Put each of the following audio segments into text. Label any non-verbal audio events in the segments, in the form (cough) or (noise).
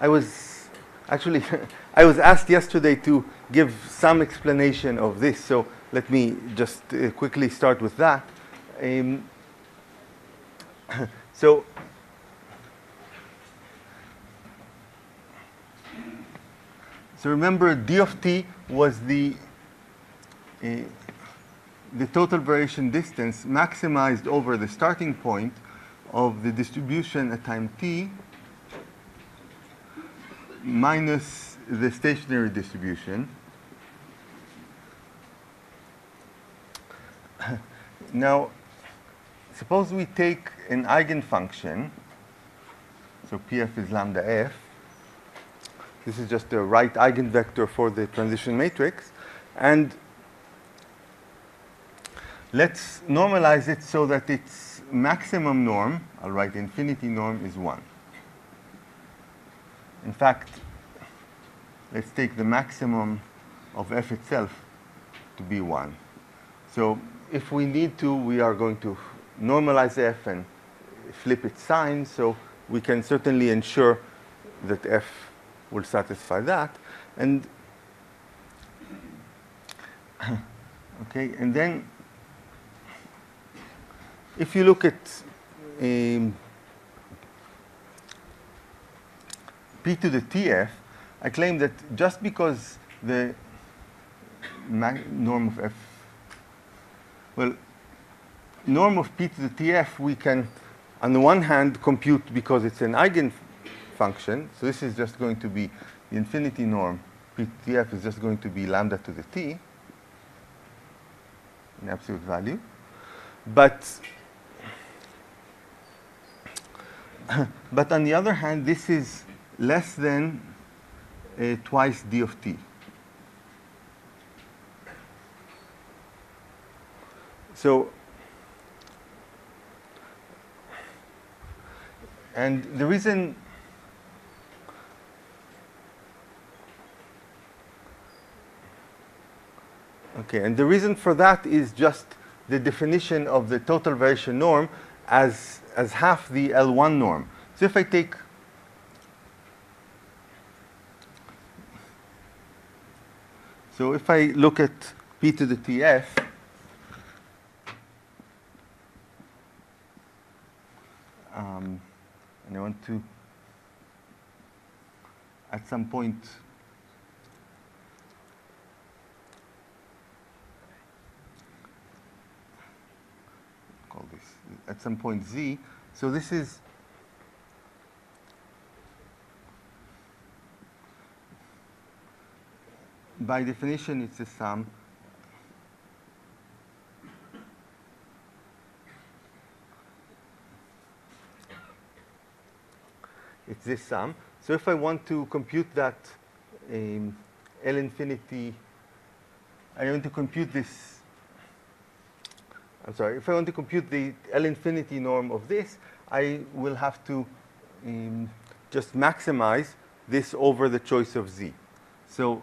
I was actually, (laughs) I was asked yesterday to give some explanation of this, so let me just uh, quickly start with that. Um, (coughs) so, so remember, d of t was the uh, the total variation distance maximized over the starting point of the distribution at time t minus the stationary distribution. (laughs) now, suppose we take an eigenfunction, so pf is lambda f. This is just the right eigenvector for the transition matrix. And let's normalize it so that its maximum norm, I'll write infinity norm, is 1. In fact, let's take the maximum of f itself to be 1. So if we need to, we are going to normalize f and flip its sign, so we can certainly ensure that f will satisfy that. And (coughs) okay, and then if you look at um, p to the tf, I claim that just because the norm of f, well, norm of p to the tf we can, on the one hand, compute because it's an eigenfunction. So this is just going to be the infinity norm. p to tf is just going to be lambda to the t in absolute value. But (coughs) but on the other hand, this is less than uh, twice d of t. So, and the reason Okay, and the reason for that is just the definition of the total variation norm as, as half the L1 norm. So if I take So if I look at p to the tf, um, and I want to, at some point, call this, at some point z, so this is by definition, it's a sum. It's this sum. So if I want to compute that um, L infinity, I want to compute this. I'm sorry. If I want to compute the L infinity norm of this, I will have to um, just maximize this over the choice of z. So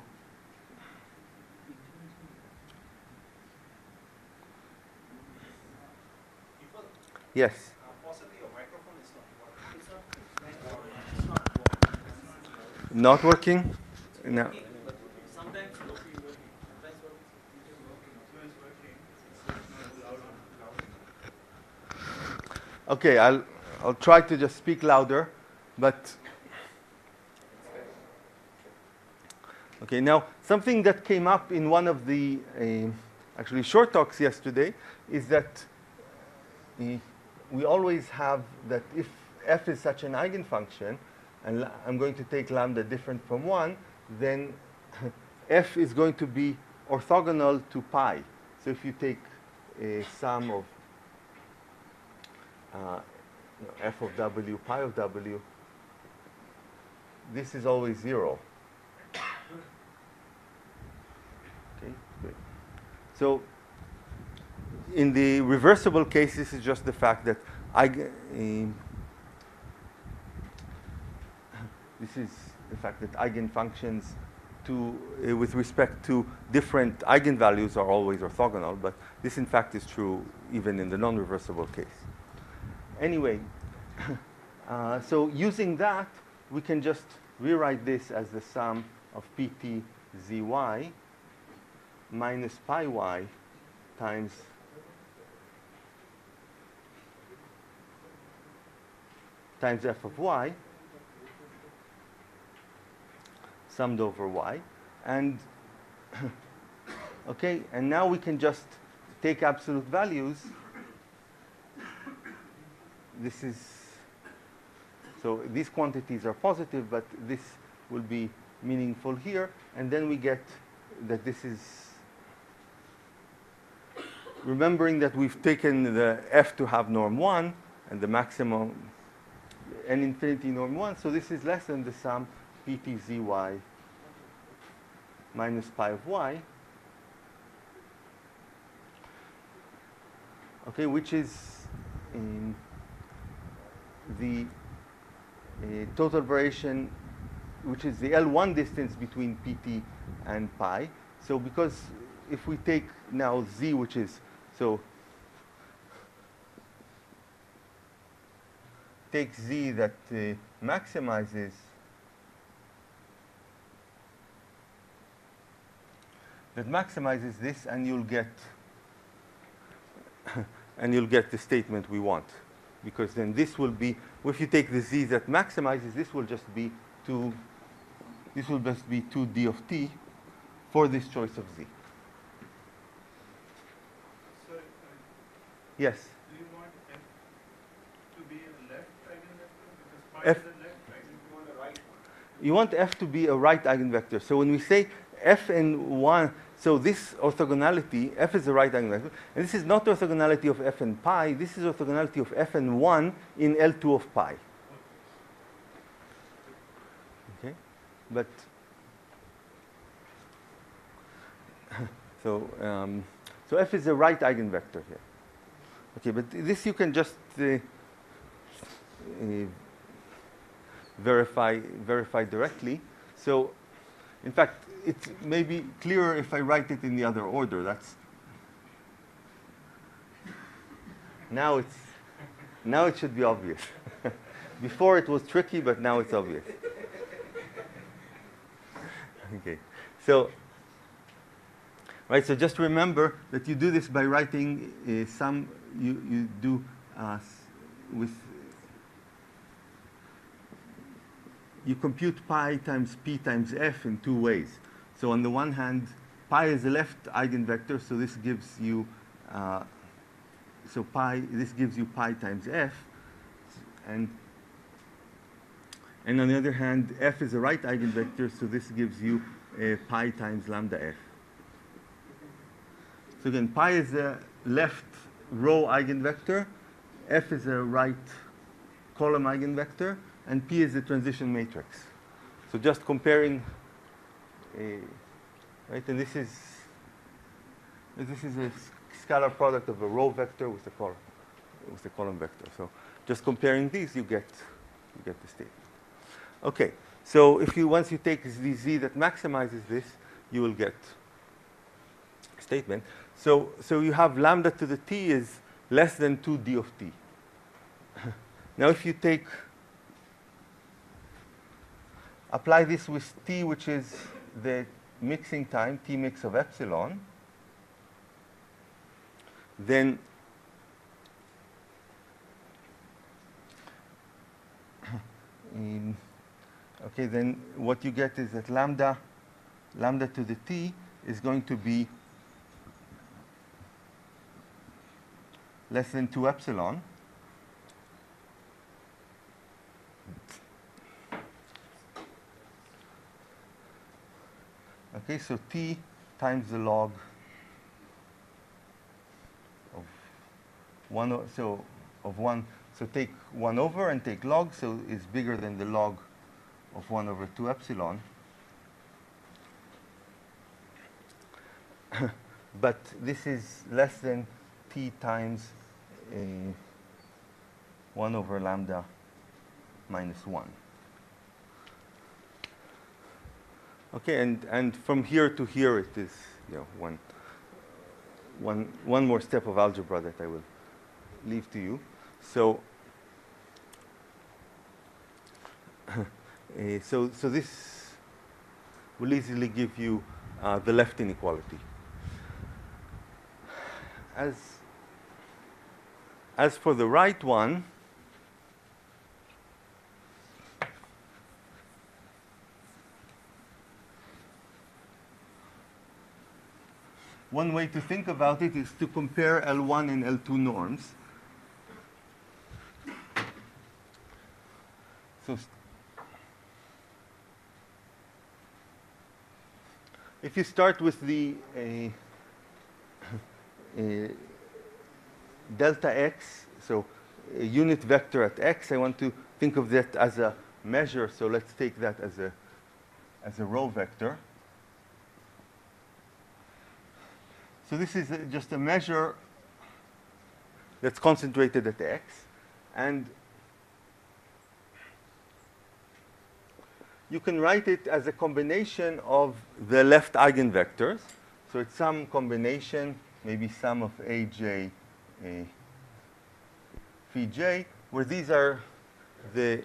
Yes. Not working? No. Okay, I'll, I'll try to just speak louder, but okay. Now, something that came up in one of the uh, actually short talks yesterday is that uh, we always have that if f is such an eigenfunction, and I'm going to take lambda different from 1, then (laughs) f is going to be orthogonal to pi. So if you take a sum of uh, f of w, pi of w, this is always 0. (coughs) Okay, good. So in the reversible case, this is just the fact that I, uh, this is the fact that eigenfunctions to, uh, with respect to different eigenvalues are always orthogonal, but this in fact is true even in the non-reversible case. Anyway, (laughs) uh, so using that, we can just rewrite this as the sum of pt zy minus pi y times times f of y summed over y and (coughs) okay and now we can just take absolute values. This is so these quantities are positive but this will be meaningful here and then we get that this is remembering that we've taken the f to have norm 1 and the maximum n infinity norm 1 so this is less than the sum ptzy minus pi of y okay which is the uh, total variation which is the L1 distance between PT and pi. So because if we take now Z, which is, so take Z that uh, maximizes. That maximizes this and you'll get (coughs) and you'll get the statement we want. Because then this will be if you take the z that maximizes this will just be 2 this will just be 2 d of t for this choice of z. So, uh, yes do you want f to be a left eigenvector? Because pi F- you want f to be a right eigenvector. So when we say f and 1 so this orthogonality f is the right eigenvector. And this is not orthogonality of f and pi. This is orthogonality of f and 1 in l2 of pi. Okay? But (laughs) so um, so f is the right eigenvector here. Okay but this you can just uh, uh, verify verify directly. So in fact it may be clearer if I write it in the other order. That's now it's now it should be obvious. (laughs) Before it was tricky but now it's obvious. (laughs) Okay. So right so just remember that you do this by writing uh, some you you do uh, with you compute pi times p times f in two ways. So on the one hand pi is a left eigenvector so this gives you uh, so pi this gives you pi times f. And and on the other hand f is a right eigenvector so this gives you uh, pi times lambda f. So again, pi is a left row eigenvector, f is a right column eigenvector, and p is the transition matrix. So just comparing, a, right? And this is this is a scalar product of a row vector with a column with a column vector. So just comparing these, you get you get the statement. Okay. So if you once you take the z that maximizes this, you will get statement. So, so you have lambda to the t is less than 2d of t. (laughs) now if you take, apply this with t, which is the mixing time, t mix of epsilon, then (clears throat) okay, then what you get is that lambda, lambda to the t is going to be less than 2 epsilon. Okay, so t times the log of 1, so of 1, so take 1 over and take log, so it's bigger than the log of 1 over 2 epsilon. (coughs) but this is less than t times uh, 1 over lambda minus 1. Okay, and, and from here to here it is you know, one, one, one more step of algebra that I will leave to you. So Uh, (laughs) so, so this will easily give you uh, the left inequality. As, as for the right one, one way to think about it is to compare L1 and L2 norms. So if you start with the uh, uh, delta x, so a unit vector at x, I want to think of that as a measure. So let's take that as a as a row vector. So this is uh, just a measure that's concentrated at x, and you can write it as a combination of the left eigenvectors. So it's some combination, maybe sum of aj uh, phi j, where these are the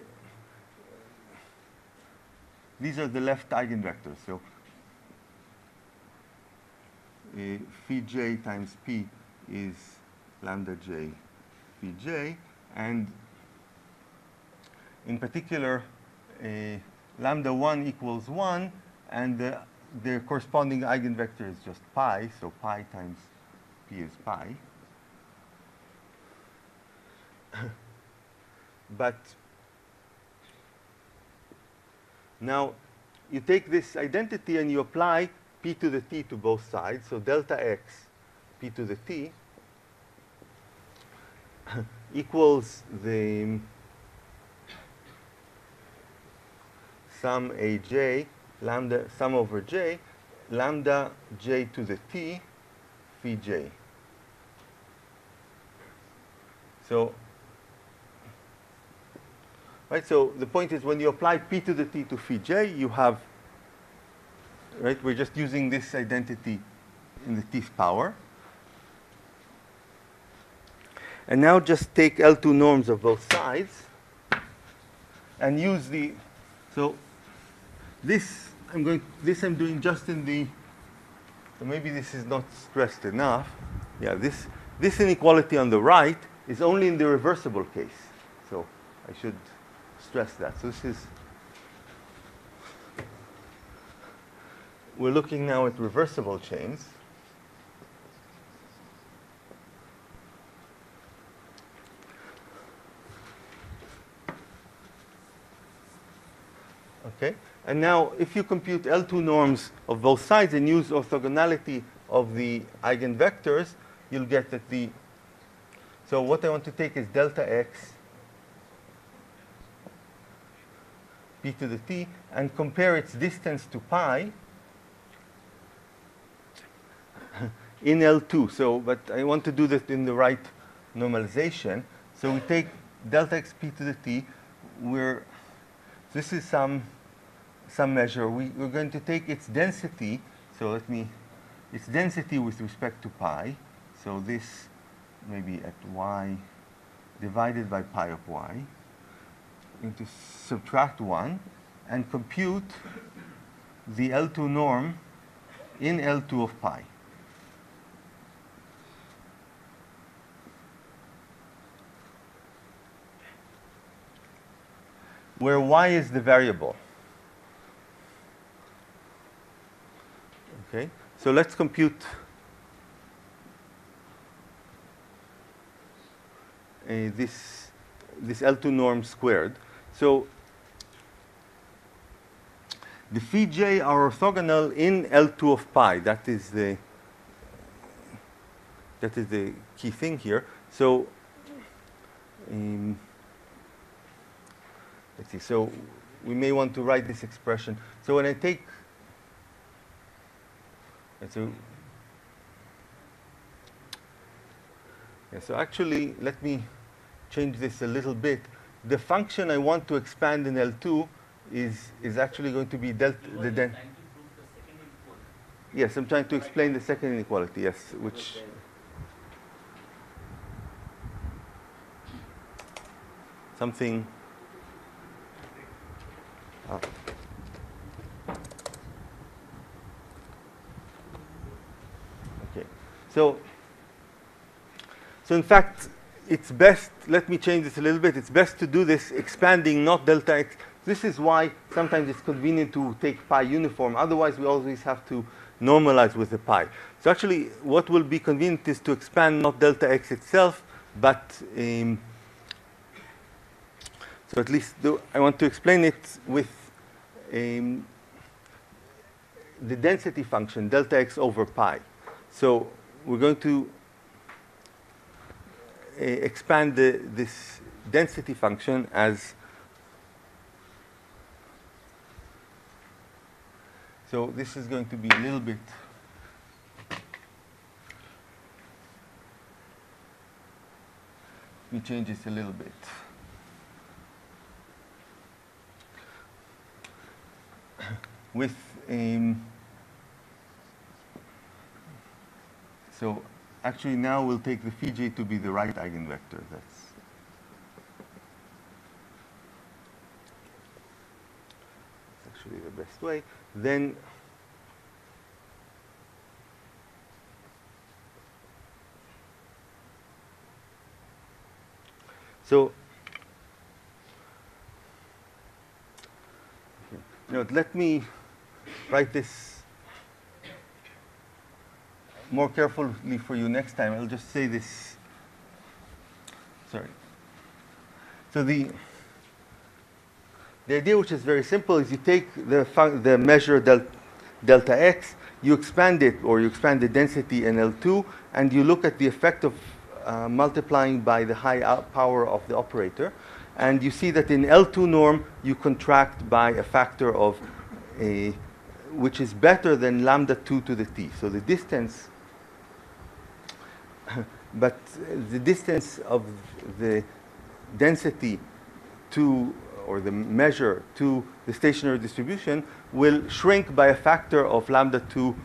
these are the left eigenvectors. So phi j times p is lambda j phi j, and in particular, lambda 1 equals 1, and the, the corresponding eigenvector is just pi, so pi times p is pi. (coughs) but now you take this identity and you apply p to the t to both sides, so delta x p to the t (laughs) equals the sum aj lambda sum over j lambda j to the t phi j. So right so the point is when you apply p to the t to phi j you have right we're just using this identity in the tth power and now just take L2 norms of both sides and use the so this I'm going this I'm doing just in the so maybe this is not stressed enough. Yeah, this this inequality on the right is only in the reversible case. So I should stress that. So this is we're looking now at reversible chains. Okay? And now, if you compute L2 norms of both sides and use orthogonality of the eigenvectors, you'll get that the, so what I want to take is delta x p to the t and compare its distance to pi in L2. So, but I want to do this in the right normalization. So we take delta x p to the t, where this is some some measure, we, we're going to take its density. So let me, its density with respect to pi. So this maybe at y divided by pi of y. Going to subtract 1 and compute the L2 norm in L2 of pi. Where y is the variable. Okay, so let's compute uh, this this L2 norm squared. So the phi j are orthogonal in L2 of pi. That is the that is the key thing here. So um, let's see. So we may want to write this expression. So when I take and so, yeah, so actually, let me change this a little bit. The function I want to expand in L2 is, is actually going to be delta, the den Yes, I'm trying to explain the second inequality, yes, which something Okay, so so in fact, it's best. Let me change this a little bit. It's best to do this expanding, not delta x. This is why sometimes it's convenient to take pi uniform. Otherwise, we always have to normalize with the pi. So actually, what will be convenient is to expand not delta x itself, but um, so at least I want to explain it with um, the density function, delta x over pi. So we're going to uh, expand the, this density function as so this is going to be a little bit me change this a little bit with um, so actually now we'll take the phi j to be the right eigenvector. That's actually the best way. Then so you know, let me write this more carefully for you next time. I'll just say this. Sorry. So the the idea, which is very simple, is you take the the measure del- delta x, you expand it, or you expand the density in L2, and you look at the effect of uh, multiplying by the high power of the operator, and you see that in L2 norm you contract by a factor of a which is better than lambda 2 to the t. So the distance, (laughs) but uh, the distance of the density to, or the measure to the stationary distribution will shrink by a factor of lambda 2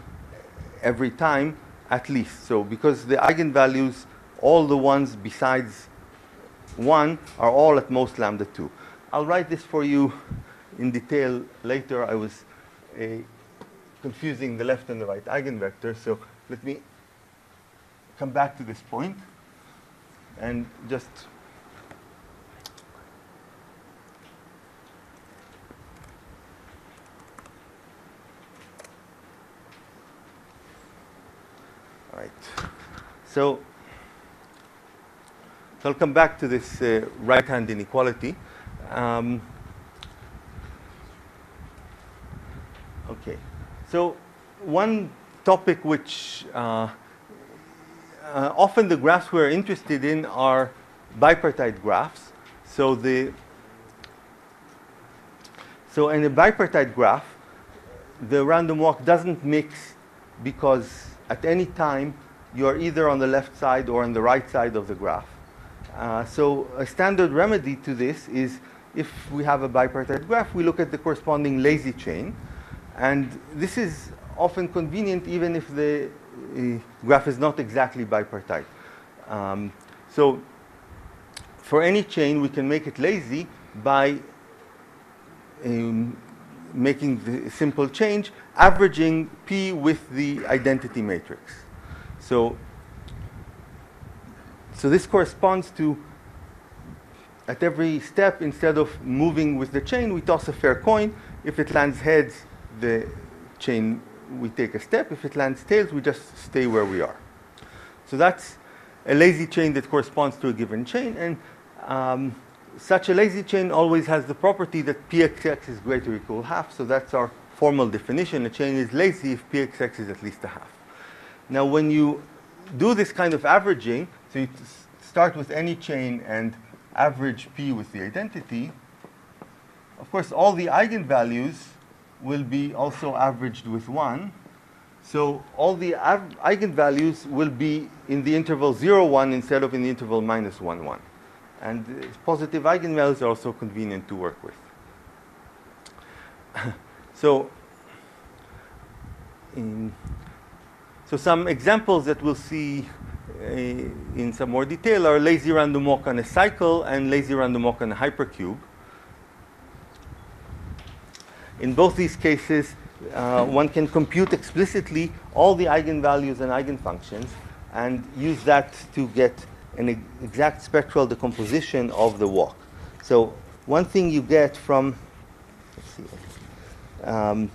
every time at least. So because the eigenvalues, all the ones besides 1 are all at most lambda 2. I'll write this for you in detail later. I was uh, confusing the left and the right eigenvectors. So let me come back to this point and just all right. So, so I'll come back to this uh, right-hand inequality. Um, okay. So one topic which uh, uh, often the graphs we're interested in are bipartite graphs. So the so in a bipartite graph, the random walk doesn't mix because at any time you are either on the left side or on the right side of the graph. Uh, so a standard remedy to this is if we have a bipartite graph, we look at the corresponding lazy chain. And this is often convenient even if the graph is not exactly bipartite. Um, so for any chain, we can make it lazy by um, making the simple change, averaging P with the identity matrix. So, so this corresponds to at every step, instead of moving with the chain, we toss a fair coin. If it lands heads, the chain, we take a step. If it lands tails, we just stay where we are. So that's a lazy chain that corresponds to a given chain. And um, such a lazy chain always has the property that pxx is greater or equal half. So that's our formal definition. A chain is lazy if pxx is at least a half. Now, when you do this kind of averaging, so you start with any chain and average p with the identity, of course, all the eigenvalues will be also averaged with 1. So all the eigenvalues will be in the interval 0, 1 instead of in the interval minus 1, 1. And positive eigenvalues are also convenient to work with. (laughs) so, in, so some examples that we'll see uh, in some more detail are lazy random walk on a cycle and lazy random walk on a hypercube. In both these cases, uh, one can compute explicitly all the eigenvalues and eigenfunctions. and use that to get an ex- exact spectral decomposition of the walk. So one thing you get from, see, um,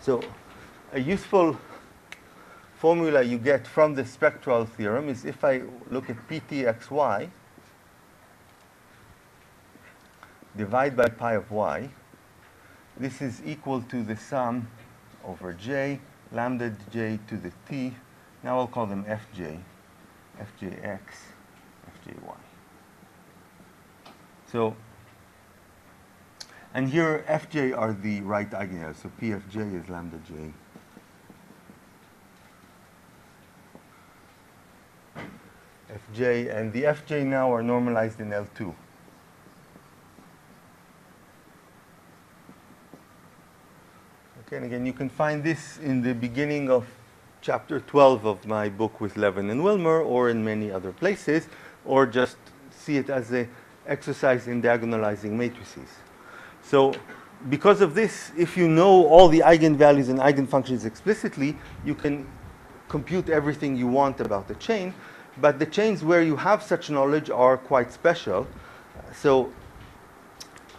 so a useful formula you get from the spectral theorem is if I look at ptxy, divide by pi of y, this is equal to the sum over j, lambda j to the t. Now I'll call them fj, fjx, fjy. So, and here fj are the right eigenvalues. So pfj is lambda j. fj, and the fj now are normalized in L2. Okay, and again, you can find this in the beginning of chapter 12 of my book with Levin and Wilmer, or in many other places, or just see it as an exercise in diagonalizing matrices. So, because of this, if you know all the eigenvalues and eigenfunctions explicitly, you can compute everything you want about the chain. But the chains where you have such knowledge are quite special. So,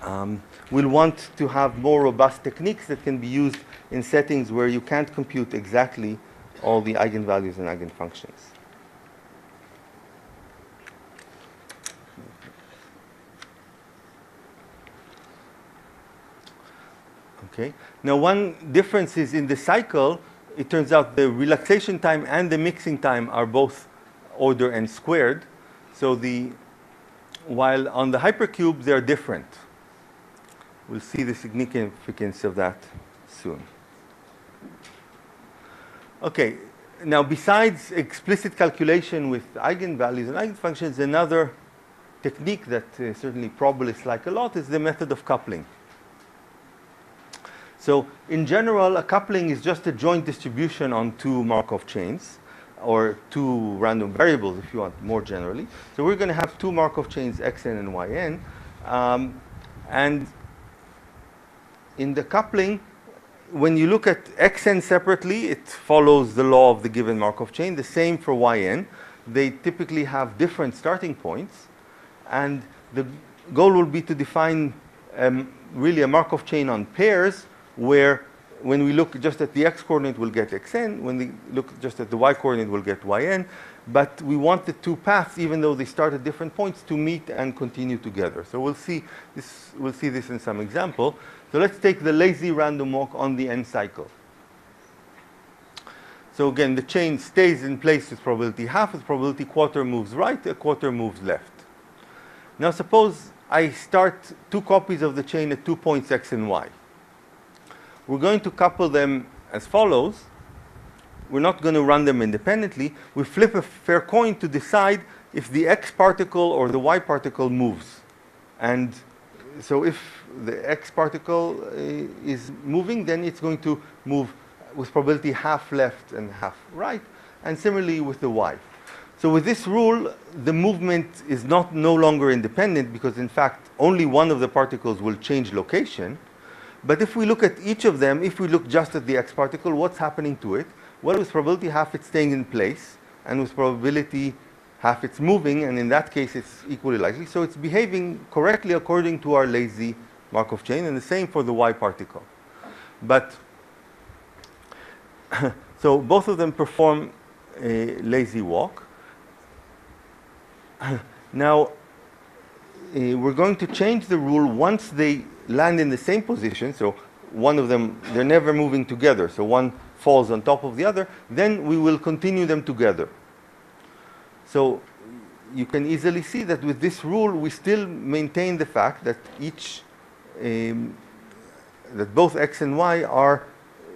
um, we'll want to have more robust techniques that can be used in settings where you can't compute exactly all the eigenvalues and eigenfunctions. Okay. Now, one difference is in the cycle, it turns out the relaxation time and the mixing time are both order n squared. So the while on the hypercube they are different. We'll see the significance of that soon. Okay, now besides explicit calculation with eigenvalues and eigenfunctions, another technique that uh, certainly probabilists like a lot is the method of coupling. So in general, a coupling is just a joint distribution on two Markov chains or two random variables if you want more generally. So we're going to have two Markov chains xn and yn. Um, and in the coupling, when you look at xn separately, it follows the law of the given Markov chain. The same for yn. They typically have different starting points. And the goal will be to define um, really a Markov chain on pairs where when we look just at the x coordinate, we'll get xn. When we look just at the y coordinate, we'll get yn. But we want the two paths, even though they start at different points, to meet and continue together. So we'll see this, we'll see this in some example. So let's take the lazy random walk on the n cycle. So again, the chain stays in place with probability half, with probability quarter moves right, a quarter moves left. Now suppose I start two copies of the chain at two points x and y. We're going to couple them as follows. We're not going to run them independently. We flip a fair coin to decide if the x particle or the y particle moves. And so if the x particle uh, is moving, then it's going to move with probability half left and half right, and similarly with the y. So with this rule, the movement is not no longer independent because in fact only one of the particles will change location. But if we look at each of them, if we look just at the x particle, what's happening to it? Well, with probability half it's staying in place, and with probability half it's moving, and in that case it's equally likely. So it's behaving correctly according to our lazy Markov chain, and the same for the y particle. But (coughs) so both of them perform a lazy walk. (coughs) now uh, we're going to change the rule once they land in the same position. So one of them, they're never moving together. So one falls on top of the other. Then we will continue them together. So you can easily see that with this rule, we still maintain the fact that each, um, that both x and y are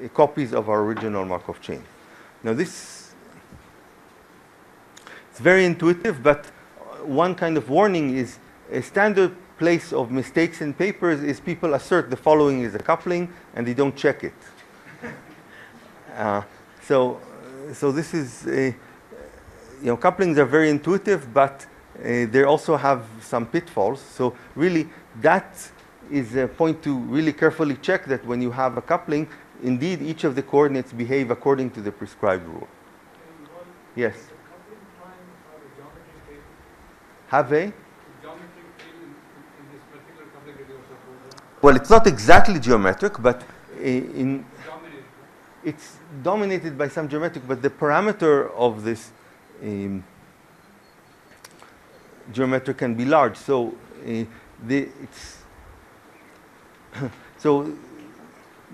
uh, copies of our original Markov chain. Now this, it's very intuitive, but one kind of warning is a standard place of mistakes in papers is people assert the following is a coupling and they don't check it. (laughs) Uh, so, so this is, a, you know, couplings are very intuitive, but uh, they also have some pitfalls. So really, that is a point to really carefully check that when you have a coupling, indeed each of the coordinates behave according to the prescribed rule. Yes. The coupling time have a geometric table, Have a? geometric table in, in this particular coupling that you're supposing, Well, it's not exactly geometric, but in it's dominated by some geometric, but the parameter of this um, geometric can be large. So uh, the, it's (laughs) so you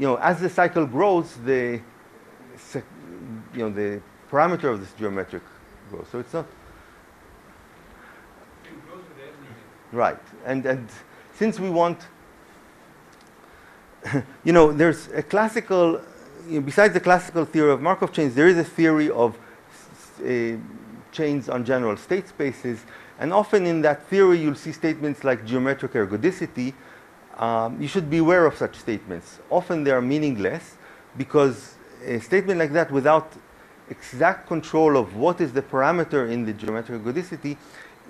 know as the cycle grows, the you know the parameter of this geometric grows. So it's not. Right. And, and since we want, (laughs) you know, there's a classical, you know, besides the classical theory of Markov chains, there is a theory of uh, chains on general state spaces. And often in that theory, you'll see statements like geometric ergodicity. Um, you should be aware of such statements. Often they are meaningless because a statement like that without exact control of what is the parameter in the geometric ergodicity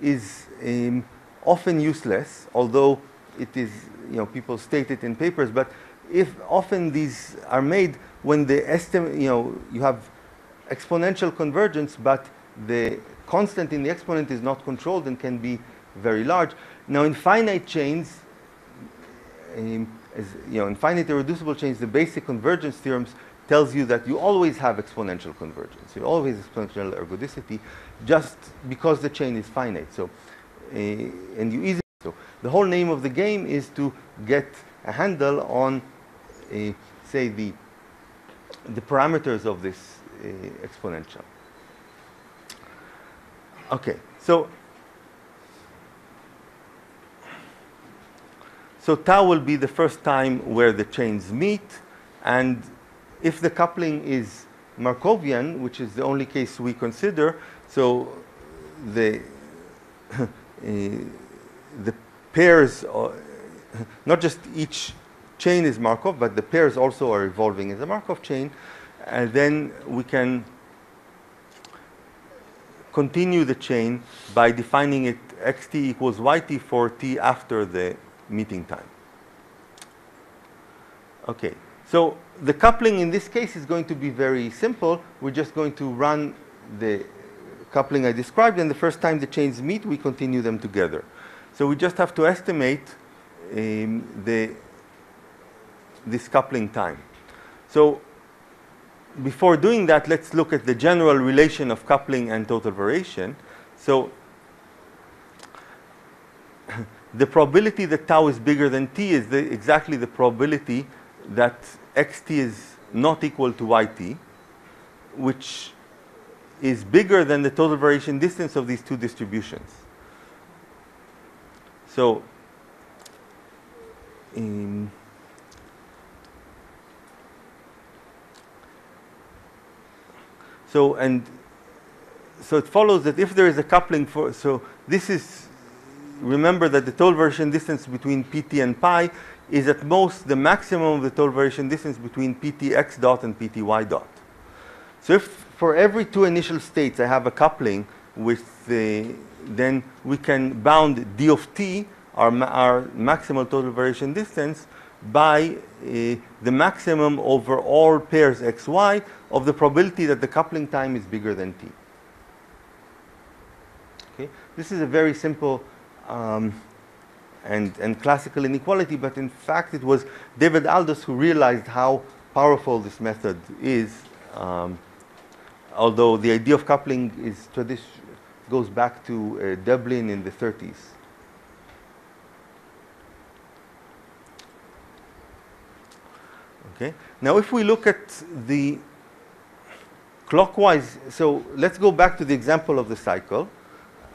is um, often useless, although it is, you know, people state it in papers. But if often these are made when the estimate, you know, you have exponential convergence, but the constant in the exponent is not controlled and can be very large. Now, in finite chains, um, as, you know, in finite irreducible chains, the basic convergence theorems tells you that you always have exponential convergence. You always exponential ergodicity, just because the chain is finite. So, uh, and you easily so the whole name of the game is to get a handle on, uh, say the the parameters of this uh, exponential. Okay, so so tau will be the first time where the chains meet, and if the coupling is Markovian, which is the only case we consider, so the uh, (laughs) the pairs, uh, (laughs) not just each chain is Markov, but the pairs also are evolving as a Markov chain, and then we can continue the chain by defining it xt equals yt for t after the meeting time. Okay, so the coupling in this case is going to be very simple. We're just going to run the coupling I described, and the first time the chains meet, we continue them together. So we just have to estimate um, the this coupling time. So before doing that, let's look at the general relation of coupling and total variation. So the probability that tau is bigger than t is the, exactly the probability that xt is not equal to yt, which is bigger than the total variation distance of these two distributions. So, so and so it follows that if there is a coupling for so this is remember that the total variation distance between pt and pi is at most the maximum of the total variation distance between ptx dot and pty dot. So if for every two initial states I have a coupling with the, then we can bound d of t, our, ma our maximal total variation distance, by uh, the maximum over all pairs xy of the probability that the coupling time is bigger than t. Okay? This is a very simple um, and, and classical inequality, but in fact it was David Aldous who realized how powerful this method is. Um, although the idea of coupling is tradition goes back to uh, Doeblin in the 30s. Okay. Now, if we look at the clockwise, so let's go back to the example of the cycle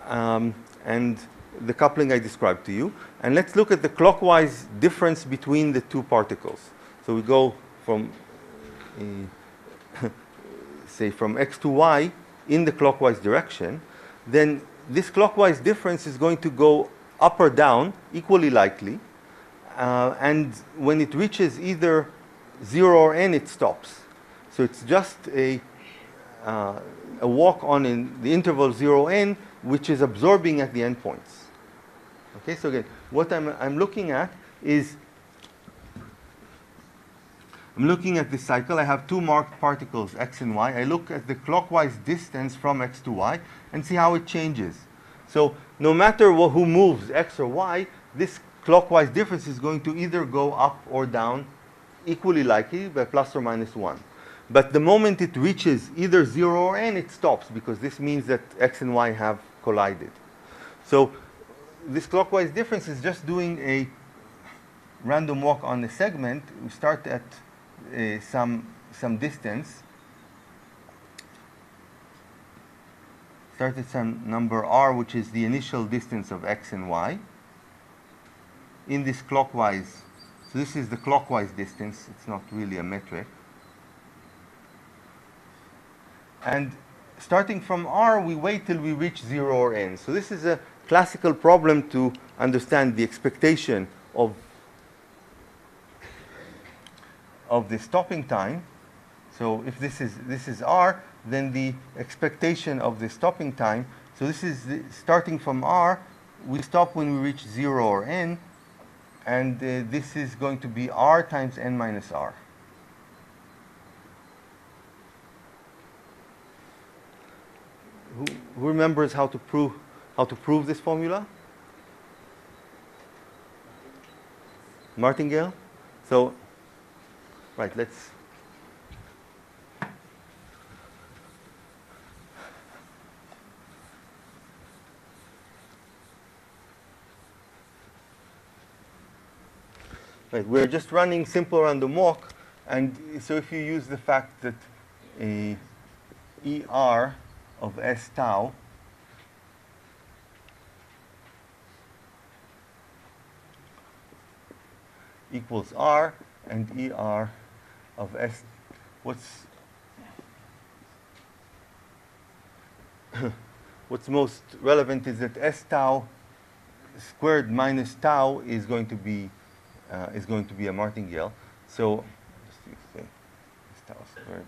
um, and the coupling I described to you, and let's look at the clockwise difference between the two particles. So we go from uh, (laughs) say from x to y in the clockwise direction, then this clockwise difference is going to go up or down equally likely. Uh, and when it reaches either 0 or n, it stops. So it's just a, uh, a walk on in the interval 0 n, which is absorbing at the endpoints. Okay, so again, what I'm, I'm looking at is I'm looking at this cycle. I have two marked particles, x and y. I look at the clockwise distance from x to y and see how it changes. So no matter wh- who moves, x or y, this clockwise difference is going to either go up or down equally likely by plus or minus 1. But the moment it reaches either 0 or n, it stops because this means that x and y have collided. So this clockwise difference is just doing a random walk on a segment. We start at uh, some, some distance. Start at some number r, which is the initial distance of x and y. In this clockwise, so this is the clockwise distance. It's not really a metric. And starting from r, we wait till we reach 0 or n. So this is a classical problem to understand the expectation of, of the stopping time. So if this is, this is r, then the expectation of the stopping time, so this is the, starting from r, we stop when we reach 0 or n, and uh, this is going to be r times n minus r. Who, who remembers how to prove how to prove this formula? Martingale. So, right. Let's. Right, we're just running simple random walk, and so if you use the fact that a ER of S tau equals R and ER of S, what's (coughs) what's most relevant is that S tau squared minus tau is going to be uh, is going to be a martingale. So just the S tau squared.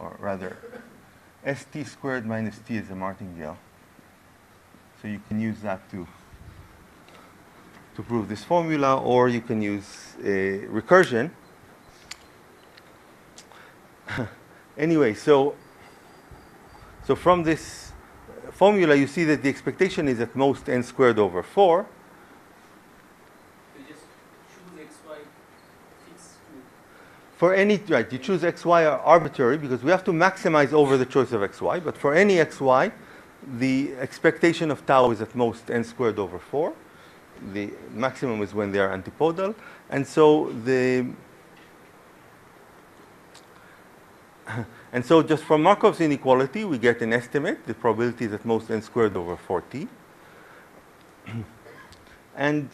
or rather, st squared minus t is a martingale. So you can use that to to prove this formula, or you can use a recursion. (laughs) anyway, so so from this formula, you see that the expectation is at most n squared over 4. You just choose xy For any, right, you choose xy are arbitrary because we have to maximize over the choice of xy. But for any xy, the expectation of tau is at most n squared over 4. The maximum is when they are antipodal. And so the (laughs) and so just from Markov's inequality, we get an estimate. The probability is at most n squared over 4t. (clears throat) and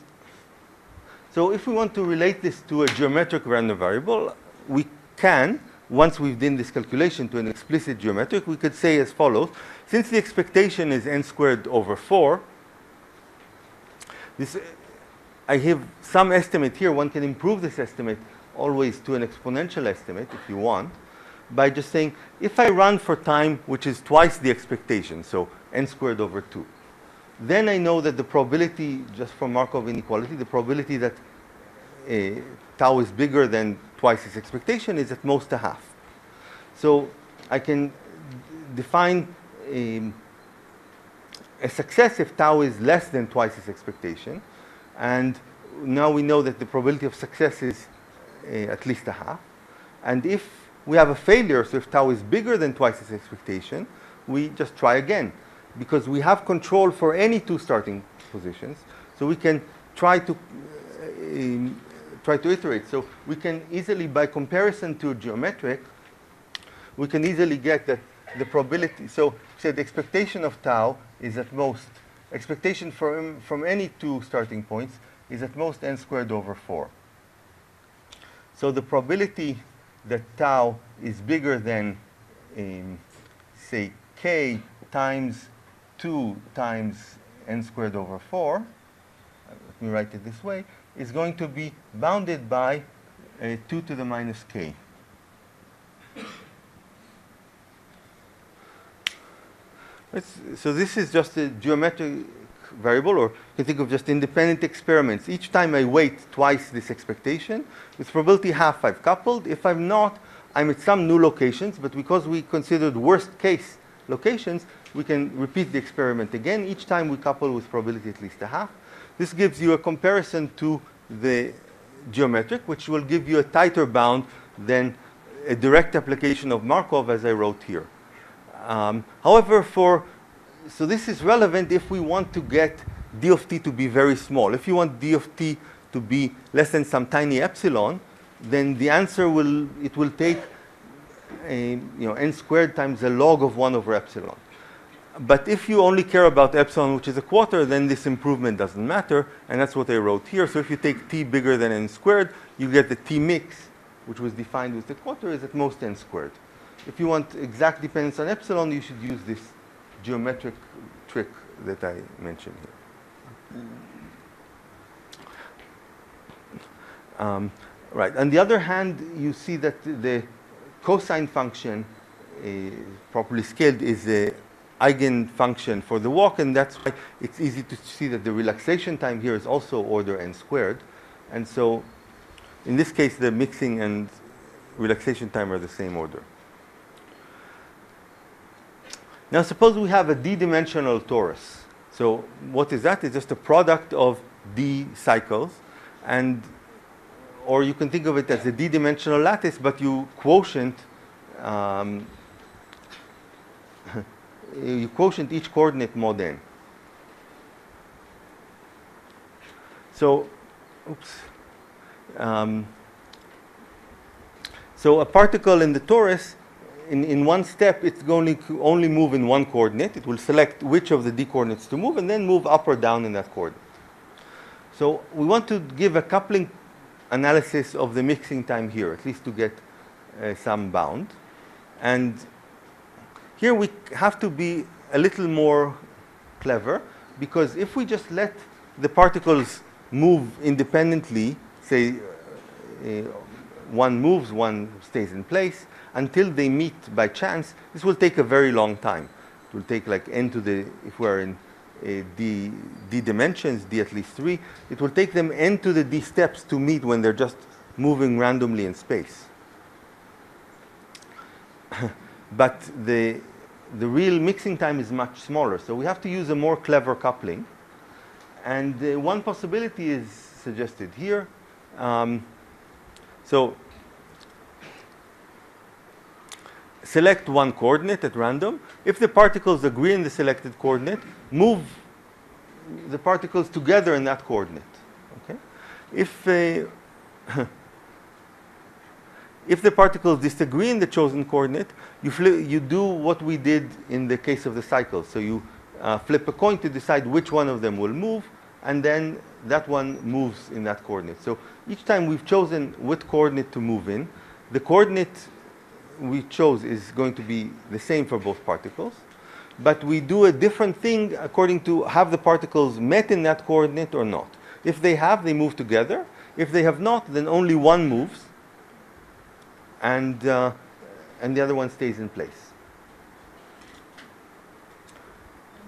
so if we want to relate this to a geometric random variable, we can, once we've done this calculation to an explicit geometric, we could say as follows. Since the expectation is n squared over 4, this, I have some estimate here. One can improve this estimate always to an exponential estimate if you want by just saying, if I run for time which is twice the expectation, so n squared over 2, then I know that the probability, just from Markov inequality, the probability that uh, tau is bigger than twice its expectation is at most a half. So I can define um, a success if tau is less than twice its expectation. And now we know that the probability of success is uh, at least a half. And if we have a failure, so if tau is bigger than twice its expectation, we just try again. Because we have control for any two starting positions, so we can try to uh, um, try to iterate. So we can easily, by comparison to geometric, we can easily get that the probability. So say the expectation of tau is at most expectation from from any two starting points is at most n squared over 4. So the probability that tau is bigger than, um, say, k times 2 times n squared over 4, uh, let me write it this way, is going to be bounded by uh, 2 to the minus k. It's, so this is just a geometric variable, or you can think of just independent experiments. Each time I wait twice this expectation, with probability half I've coupled. If I'm not, I'm at some new locations, but because we considered worst case locations, we can repeat the experiment again. Each time we couple with probability at least a half. This gives you a comparison to the geometric, which will give you a tighter bound than a direct application of Markov as I wrote here. Um, however, for so this is relevant if we want to get d of t to be very small. If you want d of t to be less than some tiny epsilon, then the answer will it will take a, you know n squared times the log of 1 over epsilon. But if you only care about epsilon, which is a quarter, then this improvement doesn't matter, and that's what I wrote here. So if you take t bigger than n squared, you get the t mix, which was defined with the quarter, is at most n squared. If you want exact dependence on epsilon, you should use this geometric trick that I mentioned here. Um, right. On the other hand, you see that the cosine function, uh, properly scaled, is a eigenfunction for the walk, and that's why it's easy to see that the relaxation time here is also order n squared. And so, in this case, the mixing and relaxation time are the same order. Now, suppose we have a d-dimensional torus. So, what is that? It's just a product of d cycles, and or you can think of it as a d-dimensional lattice, but you quotient um, you quotient each coordinate mod n. So, oops. Um, so a particle in the torus, in, in one step, it's going to only move in one coordinate. It will select which of the d coordinates to move and then move up or down in that coordinate. So we want to give a coupling analysis of the mixing time here, at least to get uh, some bound. And here we have to be a little more clever because if we just let the particles move independently, say uh, one moves, one stays in place, until they meet by chance, this will take a very long time. It will take like n to the, if we're in uh, d, d dimensions, d at least three, it will take them n to the d steps to meet when they're just moving randomly in space. (laughs) but the, the real mixing time is much smaller. So we have to use a more clever coupling. And uh, one possibility is suggested here. Um, so select one coordinate at random. If the particles agree in the selected coordinate, move the particles together in that coordinate. Okay? If uh, (laughs) if the particles disagree in the chosen coordinate, you, you do what we did in the case of the cycle. So you uh, flip a coin to decide which one of them will move, and then that one moves in that coordinate. So each time we've chosen what coordinate to move in, the coordinate we chose is going to be the same for both particles. But we do a different thing according to have the particles met in that coordinate or not. If they have, they move together. If they have not, then only one moves and, uh, and the other one stays in place.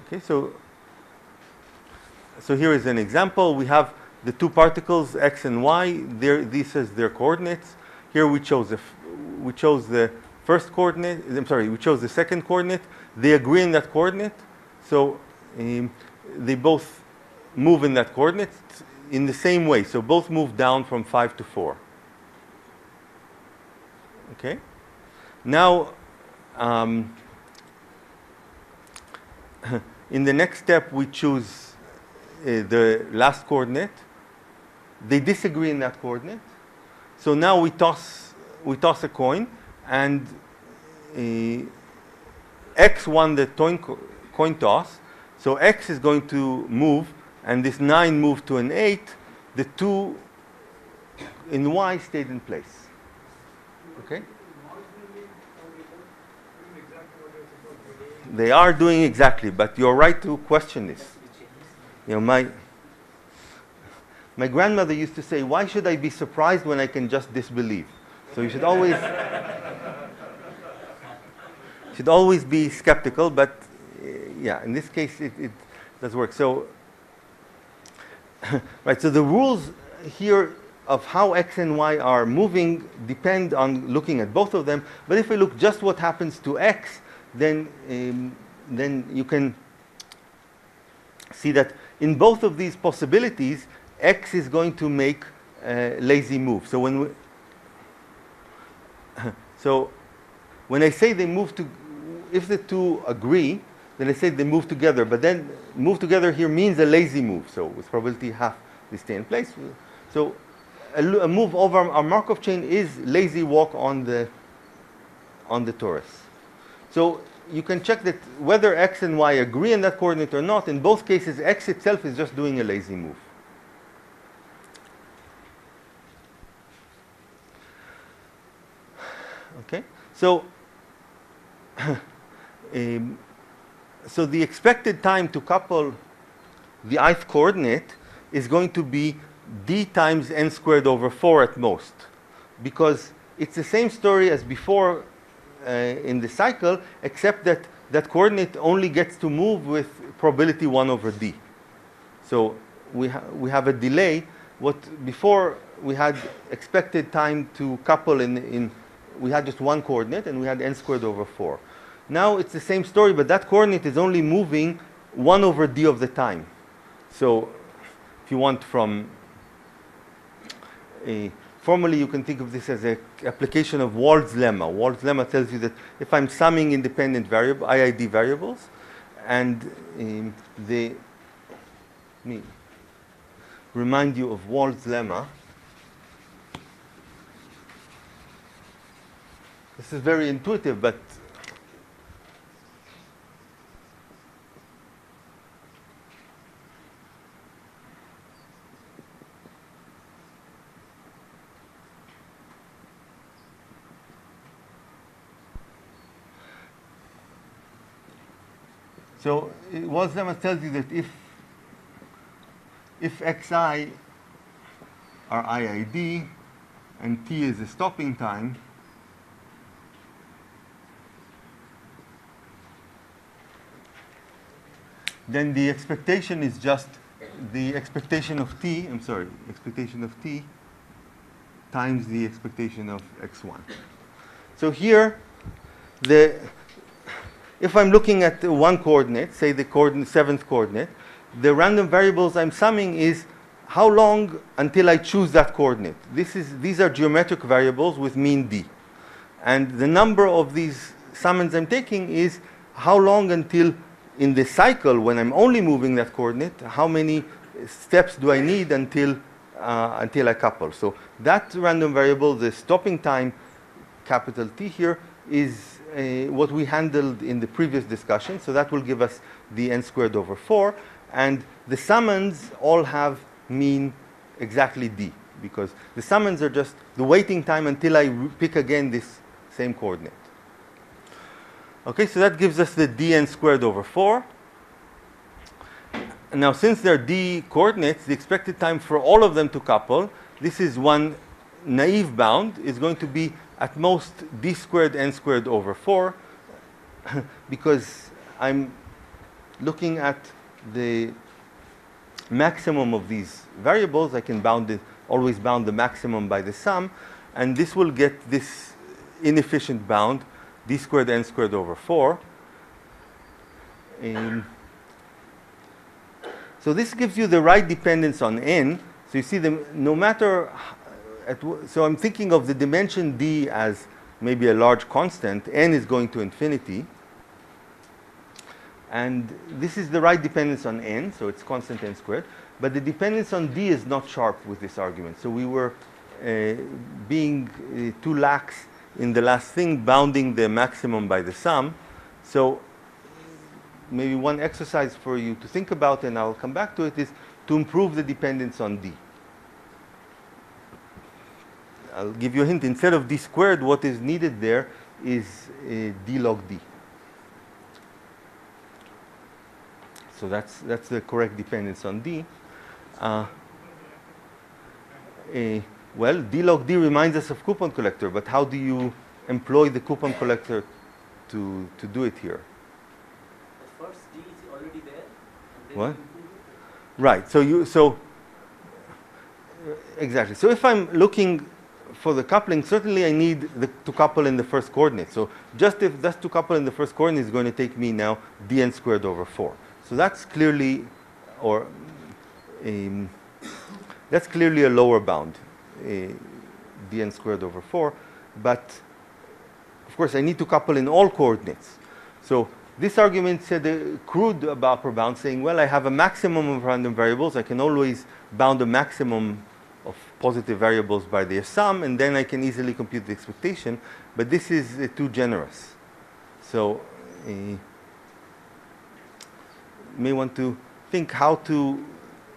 Okay, so, so here is an example. We have the two particles, x and y. There, these are their coordinates. Here we chose, the we chose the first coordinate. I'm sorry, we chose the second coordinate. They agree in that coordinate. So um, they both move in that coordinate in the same way. So both move down from 5 to 4. Okay? Now, um, (laughs) in the next step, we choose uh, the last coordinate. They disagree in that coordinate. So now we toss, we toss a coin, and uh, X won the coin, coin toss. So X is going to move, and this 9 moved to an 8. The 2 in Y stayed in place. Okay? They are doing exactly, but you're right to question this. You know, my my grandmother used to say, "Why should I be surprised when I can just disbelieve?" So you should always (laughs) should always be skeptical. But uh, yeah, in this case, it, it does work. So (laughs) right, so the rules here of how x and y are moving depend on looking at both of them. But if we look just what happens to x, then, um, then you can see that in both of these possibilities, x is going to make a lazy move. So when we, (laughs) so when I say they move to, if the two agree, then I say they move together. But then move together here means a lazy move. So with probability half, they stay in place. So a, a move over a Markov chain is lazy walk on the on the torus. So you can check that whether x and y agree in that coordinate or not. In both cases, x itself is just doing a lazy move. Okay, so (coughs) um, so the expected time to couple the ith coordinate is going to be d times n squared over 4 at most. Because it's the same story as before uh, in the cycle except that that coordinate only gets to move with probability 1 over d. So we, ha- we have a delay. What before we had expected time to couple in, in we had just one coordinate and we had n squared over 4 now it's the same story but that coordinate is only moving 1 over d of the time. So if you want from a formally you can think of this as an application of Wald's lemma. Wald's lemma tells you that if I'm summing independent variable IID variables and um, they me remind you of Wald's lemma. This is very intuitive, but Uh, lemma tells you that if if xi are IID and t is the stopping time, then the expectation is just the expectation of t, I'm sorry, expectation of t times the expectation of x1. So here, the if I'm looking at one coordinate, say the coordinate, seventh coordinate, the random variables I'm summing is how long until I choose that coordinate. This is, these are geometric variables with mean d. And the number of these summands I'm taking is how long until in the cycle when I'm only moving that coordinate, how many steps do I need until, uh, until I couple. So that random variable, the stopping time, capital T here, is Uh, what we handled in the previous discussion. So that will give us the n squared over 4. And the summands all have mean exactly d because the summands are just the waiting time until I pick again this same coordinate. Okay, so that gives us the dn squared over 4. Now, since they're d coordinates, the expected time for all of them to couple, this is one naive bound, is going to be at most d squared n squared over 4 (laughs) because I'm looking at the maximum of these variables. I can bound it, always bound the maximum by the sum, and this will get this inefficient bound d squared n squared over 4. Um, so this gives you the right dependence on n. So you see, the, no matter so I'm thinking of the dimension d as maybe a large constant. n is going to infinity. And this is the right dependence on n, so it's constant n squared. But the dependence on d is not sharp with this argument. So we were uh, being uh, too lax in the last thing, bounding the maximum by the sum. So maybe one exercise for you to think about, and I'll come back to it, is to improve the dependence on d. I'll give you a hint. Instead of d squared, what is needed there is uh, d log d. So that's that's the correct dependence on d. Uh, eh, well, d log d reminds us of coupon collector, but how do you employ the coupon collector to to do it here? The first D is already there. What? you improve it. Right. So you so Exactly. So if I'm looking for the coupling, certainly I need the, to couple in the first coordinate. So just if just to couple in the first coordinate is going to take me now dn squared over 4. So that's clearly, or um, that's clearly a lower bound, uh, dn squared over 4. But of course, I need to couple in all coordinates. So this argument said a crude upper bound, saying, well, I have a maximum of random variables. I can always bound a maximum of positive variables by their sum, and then I can easily compute the expectation. But this is uh, too generous. So uh, may want to think how to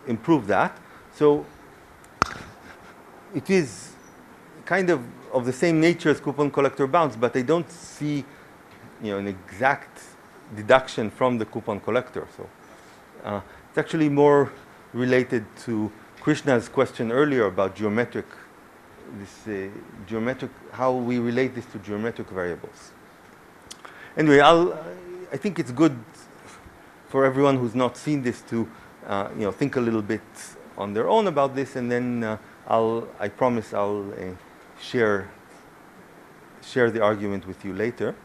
improve that. So it is kind of of the same nature as coupon collector bounds, but I don't see you know, an exact deduction from the coupon collector. So uh, it's actually more related to Krishna's question earlier about geometric, this uh, geometric, how we relate this to geometric variables. Anyway, I'll, I think it's good for everyone who's not seen this to, uh, you know, think a little bit on their own about this, and then uh, I'll, I promise I'll uh, share, share the argument with you later.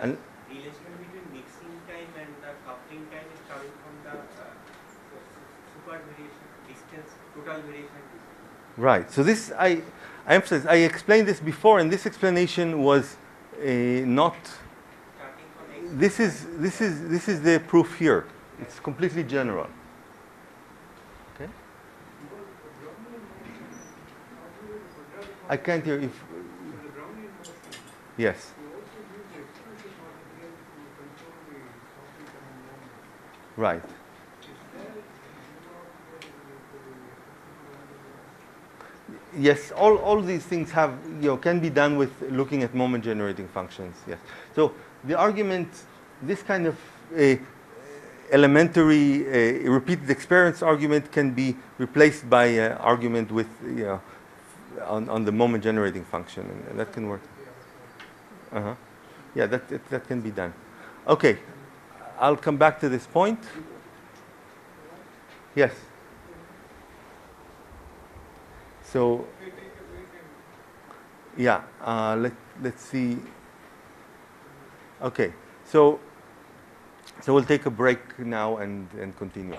And relation between mixing time and the coupling time is coming from the uh, super variation distance, total variation. Right. So this I, I emphasize. I explained this before, and this explanation was uh, not. This is this is this is the proof here. It's completely general. Okay. I can't hear if. Yes. you also use the explicit multiplier to control the coupling time moment. Right. Is there, you know, Yes, all, all these things have, you know, can be done with looking at moment generating functions, yes. So the argument, this kind of uh, elementary uh, repeated experience argument can be replaced by uh, argument with, you know, on, on the moment generating function, and that can work. Uh-huh. Yeah, that, that, that can be done. Okay, I'll come back to this point. Yes. So, yeah, uh, let, let's see. Okay, so, so we'll take a break now and, and continue.